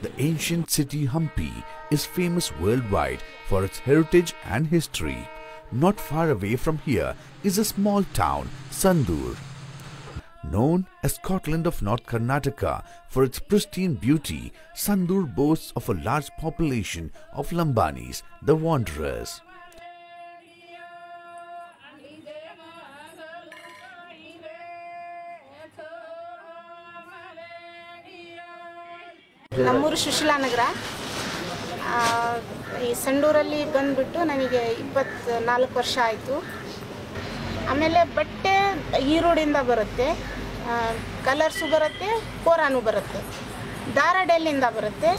The ancient city Hampi is famous worldwide for its heritage and history. Not far away from here is a small town, Sandur. Known as Scotland of North Karnataka for its pristine beauty, Sandur boasts of a large population of Lambanis, the wanderers. ನಮ್ಮೂರು ಸುಶೀಲಾ ನಗರ. ಈ ಸಂಡೂರಲ್ಲಿ ಬಂದುಬಿಟ್ಟು ನನಗೆ ಇಪ್ಪತ್ತು ನಾಲ್ಕು ವರ್ಷ ಆಯಿತು. ಆಮೇಲೆ ಬಟ್ಟೆ ಈರೋಡಿಂದ ಬರುತ್ತೆ ಕಲರ್ಸು ಬರುತ್ತೆ, ಕೋರಾನು ಬರುತ್ತೆ. ದಾರ ಡೆಲ್ಲಿಂದ ಬರುತ್ತೆ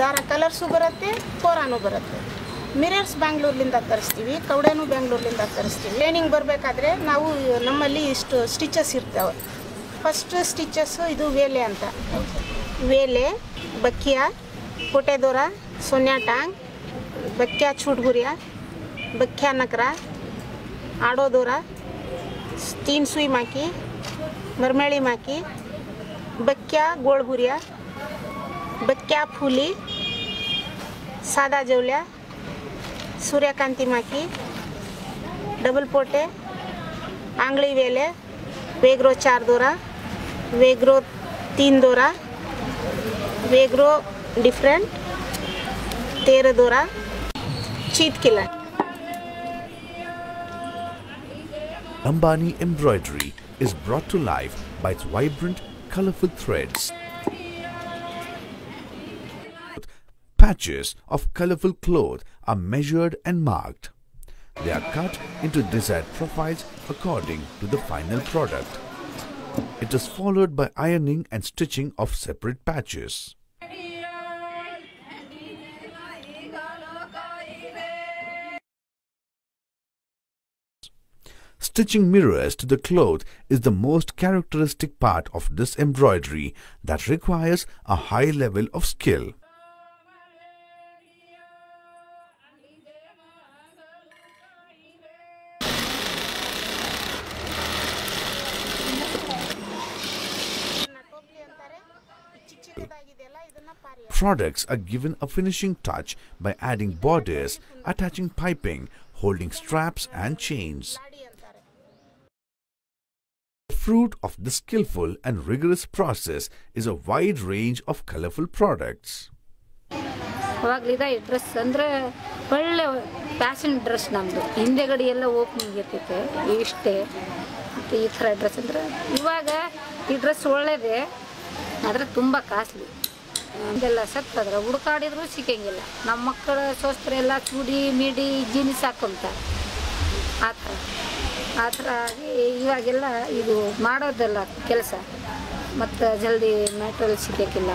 ದಾರ ಕಲರ್ಸು ಬರುತ್ತೆ, ಕೋರಾನು ಬರುತ್ತೆ. ಮಿರರ್ಸ್ ಬ್ಯಾಂಗ್ಳೂರ್ಲಿಂದ ತರಿಸ್ತೀವಿ ಕವಡೆನೂ ಬ್ಯಾಂಗ್ಳೂರ್ಲಿಂದ ತರಿಸ್ತೀವಿ. ಟ್ರೈನಿಂಗ್ ಬರಬೇಕಾದ್ರೆ ನಾವು ನಮ್ಮಲ್ಲಿ ಇಷ್ಟು ಸ್ಟಿಚಸ್ ಇರ್ತವೆ. ಫಸ್ಟ್ ಸ್ಟಿಚಸ್ಸು ಇದು ವೇಲೆ ಅಂತ. ವೇಲೆ ಬಕ್ಕಿಯ पोटेदोरा सोन्या टांग बक्क्या छूटगुरिया बक्क्या नकरा आडो दोरा तीन सुई माकी मरमेळी माकी बक्क्या गोळगुरिया बक्क्या फुली साधा जेवल्या सूर्यकांती माकी डबल पोटे आंगळी वेले वेगरो चार दोरा वेगरो तीन दोरा They grow different. Teradora, cheat killer. Lambani embroidery is brought to life by its vibrant, colorful threads. Patches of colorful cloth are measured and marked. They are cut into desired profiles according to the final product. It is followed by ironing and stitching of separate patches. Stitching mirrors to the cloth is the most characteristic part of this embroidery that requires a high level of skill. Products are given a finishing touch by adding borders, attaching piping, holding straps and chains. The fruit of this skillful and rigorous process is a wide range of colorful products. ಅವಾಗಲಿದ dress ಅಂದರೆ ಒಳ್ಳೆ fashion dress ನಮ್ಮದು ಹಿಂದೆಗಡೆ ಎಲ್ಲ opening ಇರ್ತೈತೆ ಇಷ್ಟೇ. ಮತ್ತು ಈ ಥರ ಡ್ರೆಸ್ ಅಂದರೆ ಇವಾಗ ಈ ಡ್ರೆಸ್ ಒಳ್ಳೇದೇ, ಆದರೆ ತುಂಬ ಕಾಸ್ಟ್ಲಿ ಇದೆಲ್ಲ ಸತ್ತದ್ರೆ ಹುಡುಕಾಡಿದ್ರೂ ಸಿಕ್ಕಂಗಿಲ್ಲ. ನಮ್ಮ ಮಕ್ಕಳ ಸೋಸ್ತ್ರೆ ಎಲ್ಲ ಚೂಡಿ, ಮೀಡಿ ಜೀನ್ಸ್ ಹಾಕೊಂತಾರೆ ಆ ಥರ ಆ ಥರ ಆಗಿ ಇವಾಗೆಲ್ಲ ಇದು ಮಾಡೋದಲ್ಲ ಕೆಲಸ. ಮತ್ತು ಜಲ್ದಿ ಮೆಟ್ರಲ್ ಸಿಗೋಕ್ಕಿಲ್ಲ